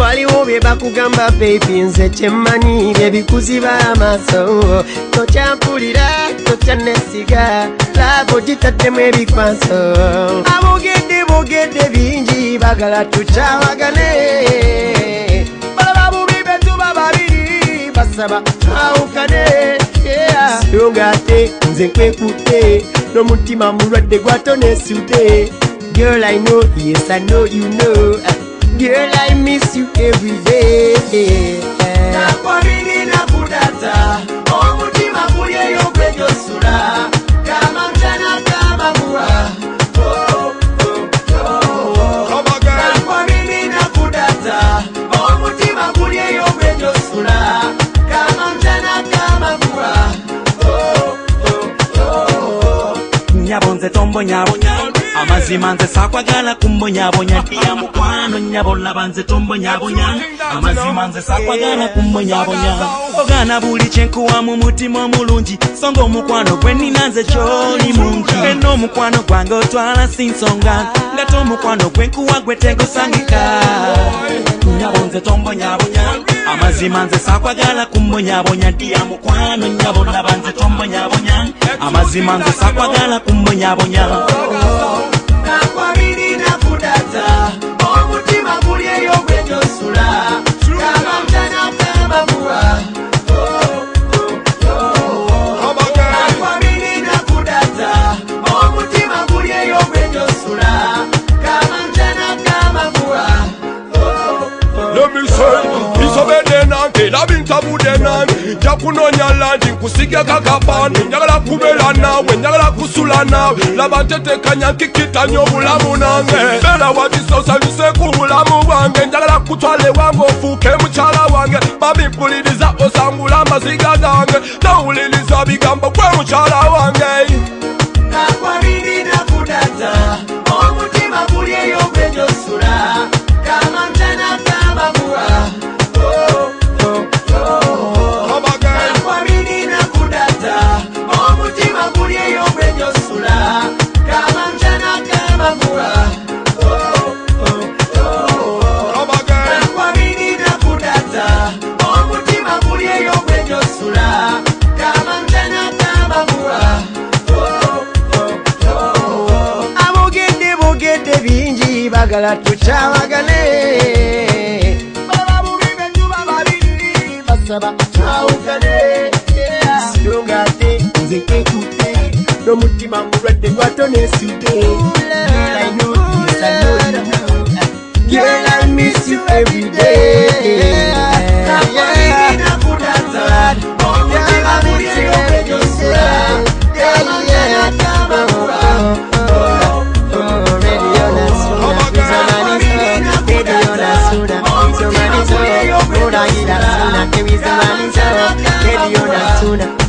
waliwo bye bakugamba baby nze kyemmanyire bikuziba amaaso tokyampulira tokyanesiga laako gitaddemu ebikwaso abogedde bogedde bingi bagala tukyawagane balaba bubi betuba babiri basaba twawukane yeah. songa ate nze nkwekute n'omutima mulwadde gwatonesude girl I know, yes I know you know Girl I miss you every day Nyabonze tombo nyabonze mazi manze sakwagala kumbonyabonya tiya mukwano nyabola banze tombonyabonya amazi manze sakwagala kumbonyabonya ogana buli kyenkuwa mu mutima omulungi songa omukwano gwe ninanze kyoli mungi ena omukwano gwange otwala si nsonga nga tomukwano gwe nkuwa gwe tegusangika nyabonze tombonyabonya amazima nze sakwagala kumbonyabonya ndiya mukwano nyabonabanze tombonyabonya amazima nze sakwagala kumbonyabonya oh, oh, oh. ufuna onyalandi nkusike kakapano njagala kubela nawe njagala kusula nawe laba ntetekanya nkikitanya obulamu nange bela wadisosalise ku bulamu bwange njagala kutwale wange ofuuke mukyala wange babipuliriza osangula amaziga gange tawuliriza bigambo kwe mukyala wange kuchavagala tuchavagale nomutima mulwadde gwatonesudeyo She's a man in the Lady